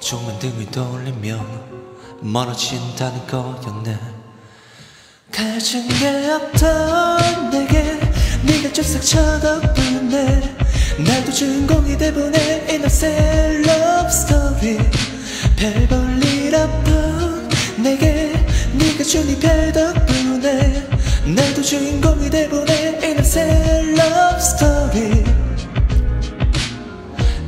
조금만 등을 돌리면 멀어진다는 거였네. 가진 게 없던 내게 네가 쫙싹 쳐덕보네. 나도 주인공이 돼보네. innocent love story. 별 볼일 없던 내게 네가 주니 별 덕분에 나도 주인공이 돼보네. innocent love story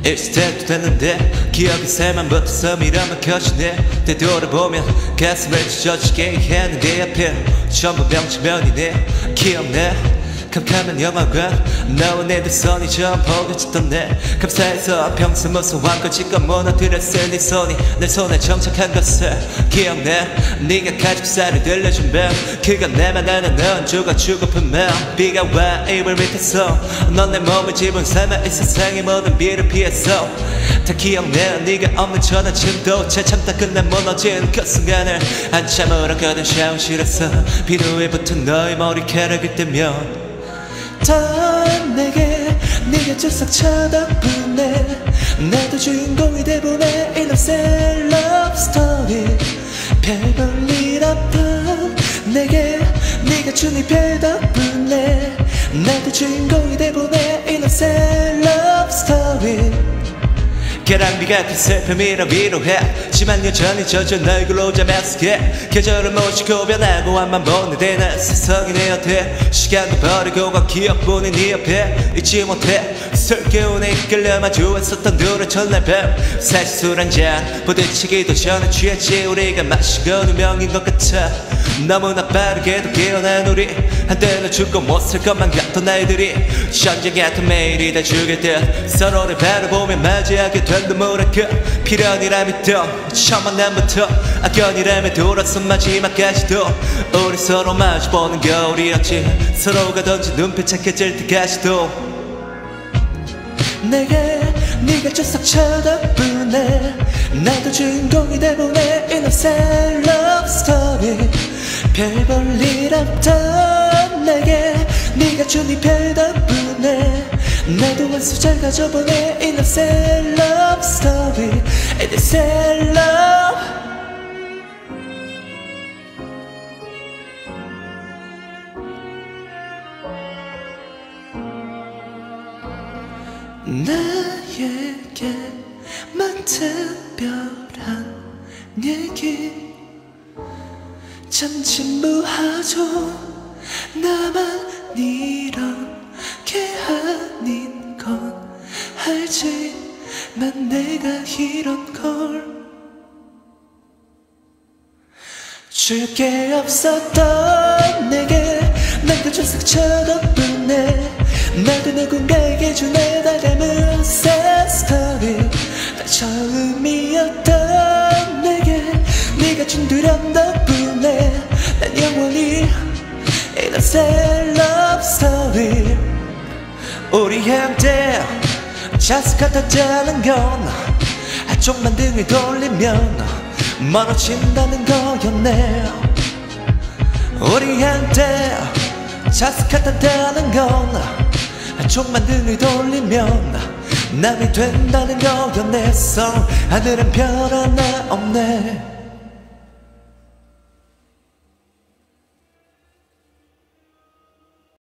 일시 때도 됐는데 기억이 새만 붙어서 밀어막혀지네. 되돌아보면 가슴을 찢어지게 했는데 앞에 전부 병치면이네. 기억내 캄캄한 영화관. 너와 내두 손이 좀 보여졌던데. 감사해서 평소 무서워한 거지껏 무너뜨렸을 네 손이 내 손에 정착한 것을 기억내. 네가 가집살을 들려준 밤 그건 내만 아는 넌 죽어주고픈 마음 비가 와 이불 밑에서 넌 내 몸을 집은 삶아 이 세상의 모든 비를 피했어 다 기억내. 네가 없는 전화침도 채 참다 끝내 무너진 그 순간을 한참 울었거든 샤워실에서 비누에 붙은 너의 머리카락을 떼면 단 내게 네가 쫙싹 쳐다보네. 나도 주인공이 돼보네. innocent love story. 별볼 일 없던 내게 네가 주니 별 덕분에. 나도 주인공이 돼보네. innocent love story 계란비 같은 슬픔이라 위로해. 심한 여전히 젖은 얼굴로 잠했게 계절을 모시고 변하고 앞만 보는 데는 세상이 내 곁에 시간도 버리고 가 기억뿐인 네 옆에 잊지 못해. 설계운에 이끌려 마주했었던 둘의 첫날 밤. 사실 술 한잔 부딪히기도 전에 취했지. 우리가 마시고 누명인 것 같아. 너무나 빠르게도 깨어난 우리. 한때는 죽고 못 살 것만 같던 날들이. 전쟁 같은 매일이 다 죽일 듯 서로를 바라보며 맞이하게 된 눈물의 끝 필연이라 믿던 첫 만남부터 악연이라며 돌아선 마지막까지도 우리 서로 마주보는 겨울이었지. 서로가 던진 눈빛 착해질 때까지도 내게 네가 쫙싹 쳐다보네. 나도 주인공이 돼보네. Innocent love story. 별볼일 없던 내게 네가 주니 별 덕분에 나도 한 수절 가져보네 innocent love story innocent love 나에게만 특별한 얘기 참 진부하죠 나만 이 이런 걸 줄 게 없었던 내게 난그 쫙싹 쳐다보네 나도 누군가에게 다감은 sad story 다 처음이었던 내게 네가 준 두려움 덕분에 난 영원히 innocent love story 우리한테 자석 같았다는 건 한쪽만 등을 돌리면 멀어진다는 거였네. 우리한테 자석 같았다는 건 한쪽만 등을 돌리면 남이 된다는 거였네. 서 하늘은 별 하나 없네